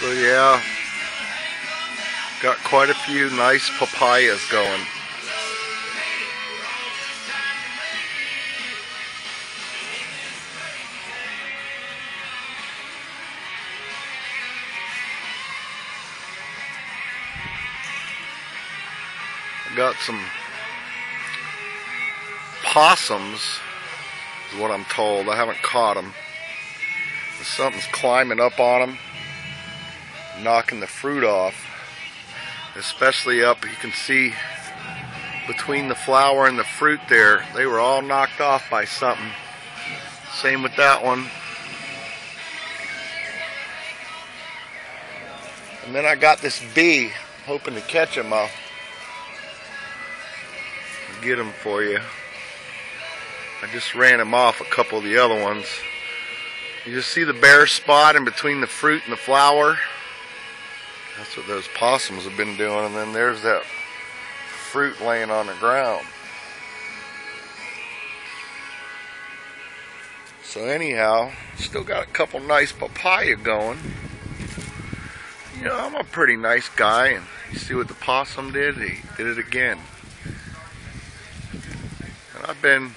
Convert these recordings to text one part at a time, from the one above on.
So yeah, got quite a few nice papayas going. got some possums, is what I'm told. I haven't caught them. Something's climbing up on them, knocking the fruit off. Especially up, you can see between the flower and the fruit there, they were all knocked off by something. Same with that one. And then I got this bee, hoping to catch him. I'll get him for you. I just ran him off a couple of the other ones. You just see the bare spot in between the fruit and the flower. That's what those possums have been doing. And then there's that fruit laying on the ground. So anyhow, still got a couple nice papaya going. You know, I'm a pretty nice guy, and you see what the possum did? He did it again. And I've been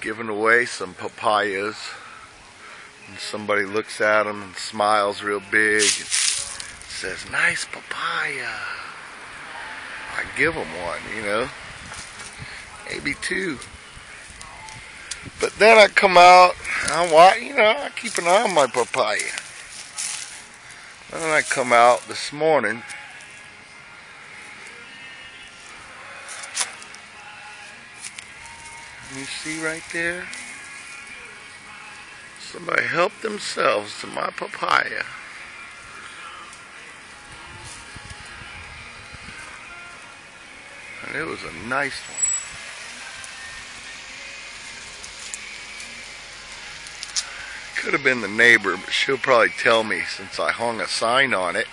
giving away some papayas and somebody looks at them and smiles real big says, nice papaya. I give them one, you know, maybe two. But then I come out, I watch, you know, I keep an eye on my papaya. And then I come out this morning You see right there? Somebody helped themselves to my papaya. It was a nice one. Could have been the neighbor, but she'll probably tell me since I hung a sign on it.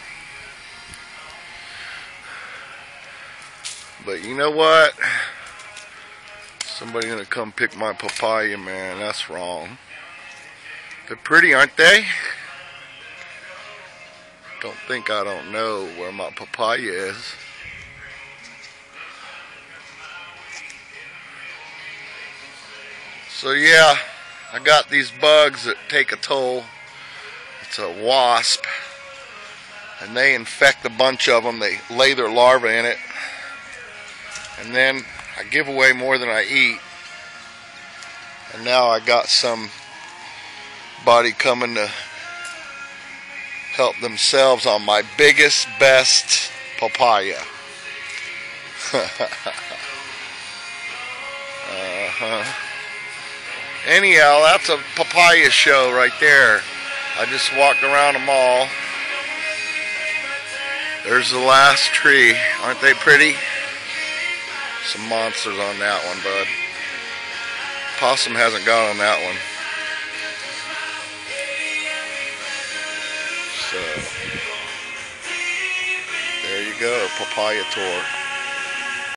But you know what? Somebody gonna come pick my papaya, man. That's wrong. They're pretty, aren't they? Don't think I don't know where my papaya is. So yeah, I got these bugs that take a toll. It's a wasp. And they infect a bunch of them. They lay their larvae in it. And then I give away more than I eat. And now I got some body coming to help themselves on my biggest, best papaya. uh-huh. Anyhow, that's a papaya show right there. I just walked around them mall. There's the last tree. Aren't they pretty? some monsters on that one, bud. Possum hasn't got on that one. So, there you go, papaya tour.